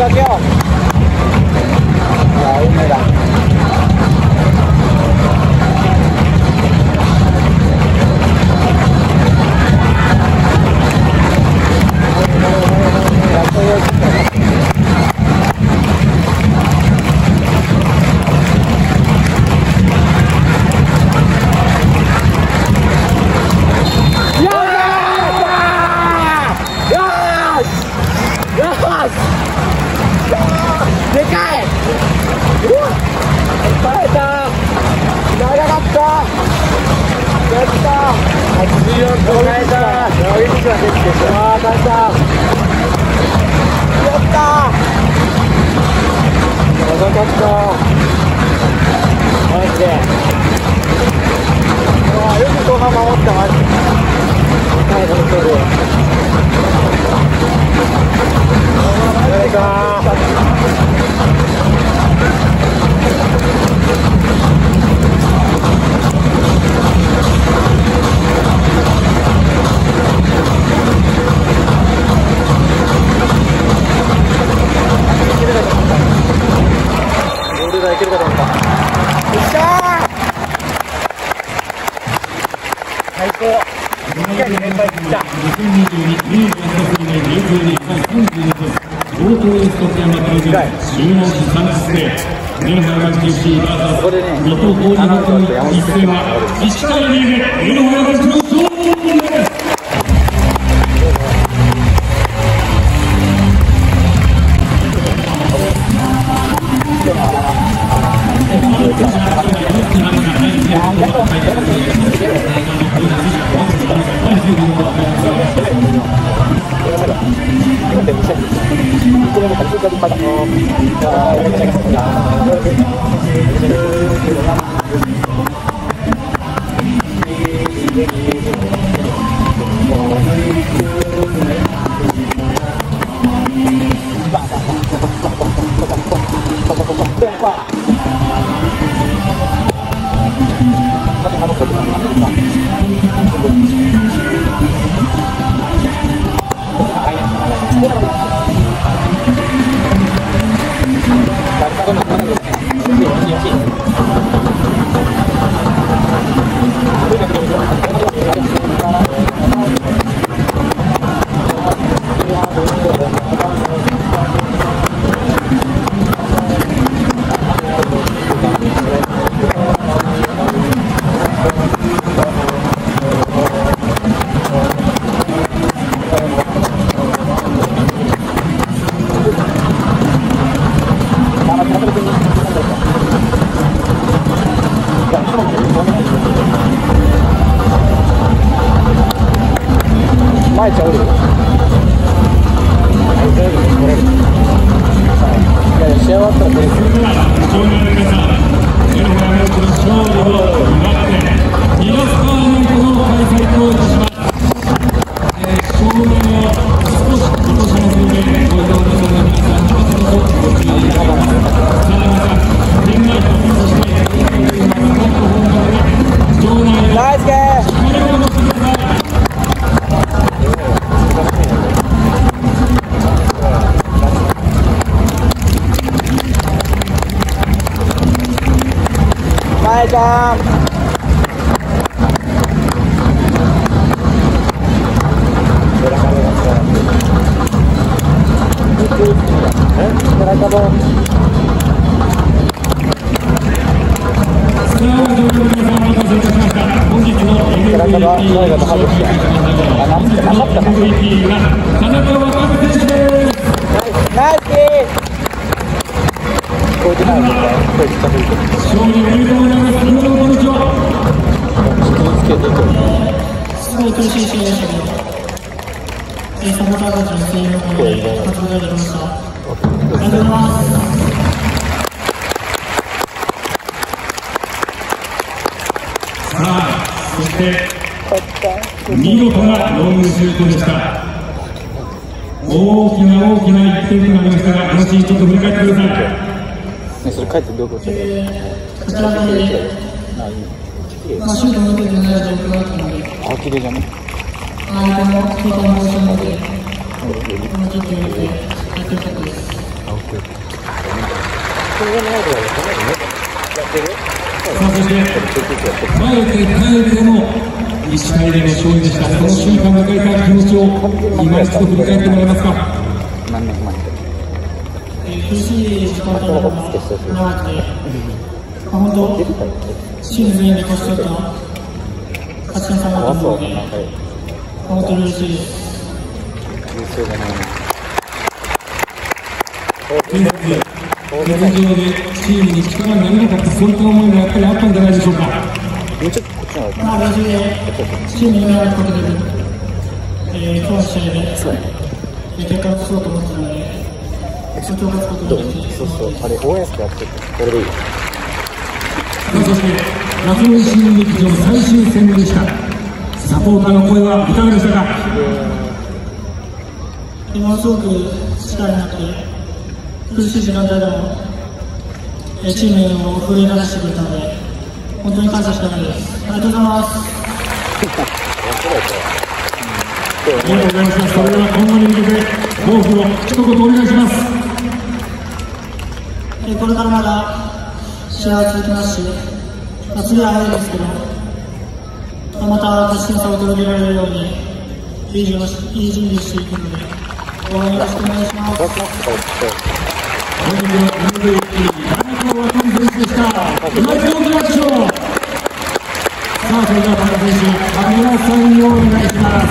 Gabriel. Aí, melhor. Yes! でかいうわバレた長かったやった84個耐えたできて耐えたやった長かったマジでわよく後半守ったマジで耐えたのるかここでね、水戸氷学の一戦は1対2で上野原学の勝利 前ちゃうよ。はい、前ちゃんさあ、上野の皆さんお待たせいたしました。本日の MVP。は田中渡辺選手です。ナイスキー聞こえてないのか声近づいてる勝利おめでとうございます。皆さんこんにちは。気をつけてとすごい苦しい試合でしたけど、サポーターたちの声援のおかげで勝つことができました。ありがとうございます。さあ、そして見事なロングシュートでした。大きな大きな1点となりましたが、あのシーンちょっと振り返ってください。ね。それ帰ってどういうことえーこちらで、あいい。まあ、シュートも受けてない？状況だったので、あ綺麗じゃね相手の警戒もしたので、もうちょっと入れてやってよかったです。さあ、そして、前へ帰るの1対0の勝利でした。その瞬間迎えた気持ちを今一度振り返ってもらえますか。何年前えー苦しい、本当、チーム全員で勝ち取った勝ち点3だとあ思うので、そうなんか本当に嬉しいです。優勝だね現在、陸上でチームに力になれなかった、そういった思いがやっぱりあったんじゃないでしょうか。まあ、練習でチームに迷惑かけてるえー、今日の試合で、結果を出そうと思ってたので、それを勝つことどうができて、そうそうあれ応援してやってるこれでいい。よそして夏の新劇場最終戦でした。サポーターの声はいかがでしたか？ものすごく力になって、苦しい時間帯でも、えーチームを奮い立たせてくれたので、本当に感謝しかないです。ありがとうございます。ありがとうございましたそれでは今後に向けて抱負を一言お願いしますえこれからまだ試合は続きますし、まあ、次は早いですけど、まあまた勝ち点差を届けられるように、いい準備をしいい準備をしていくので、応援よろしくお願いします。本日の MVP 田中渡選手でした今井大きな賞さあそれでは田選手カメラサインをお願いします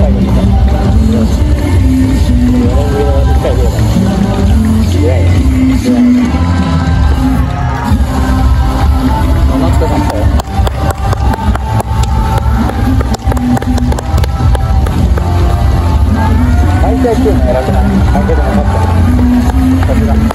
回ぐらいだね出会い出会い懐かしかったよ毎回来るの偉くないだけでもよかったさすが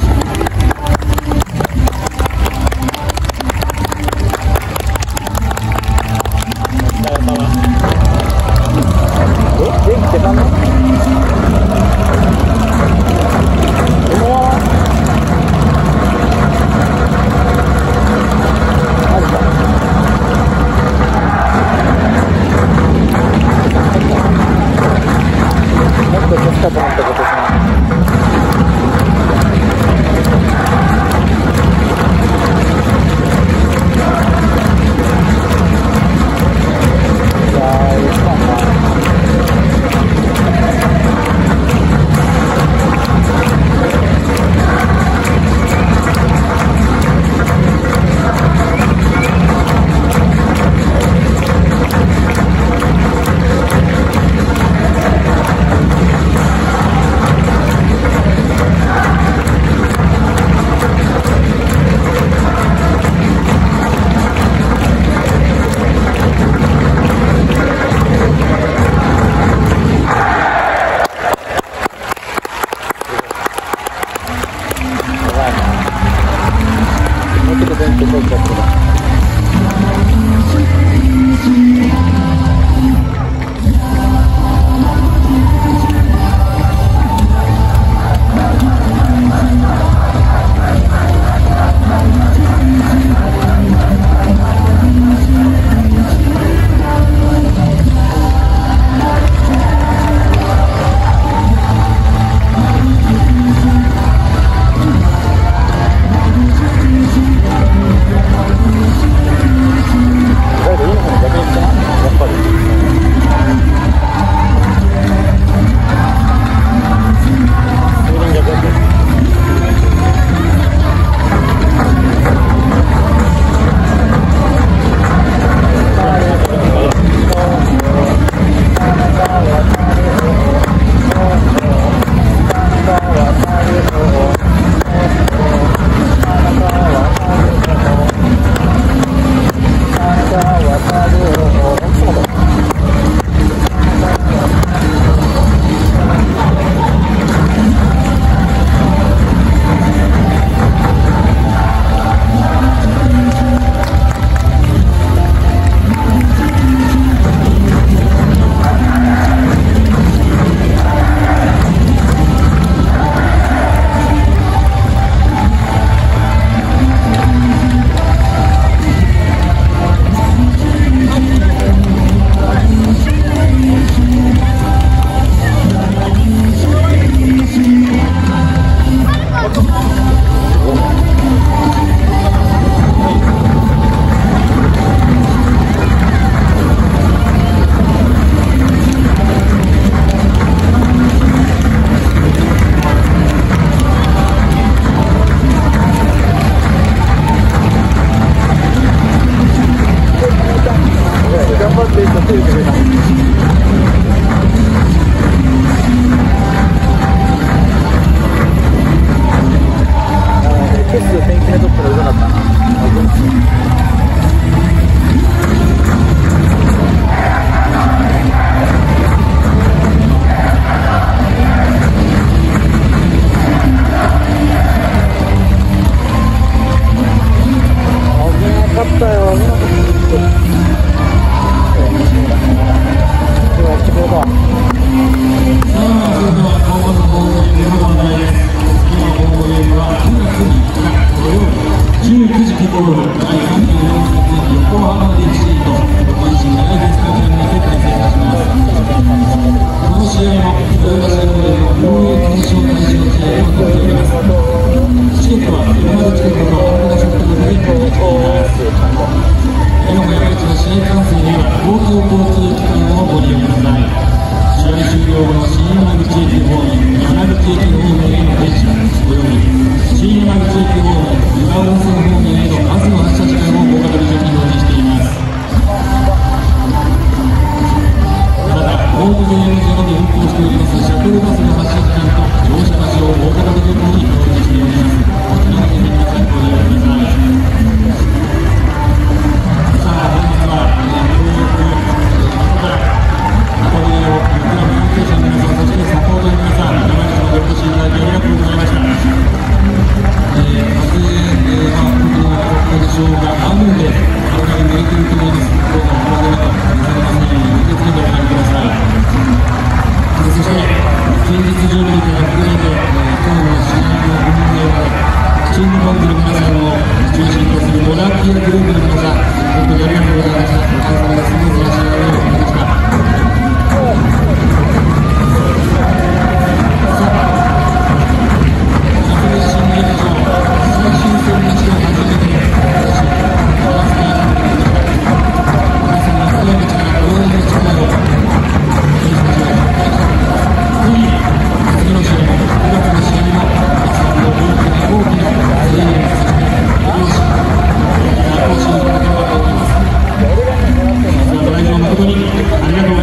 Antonio,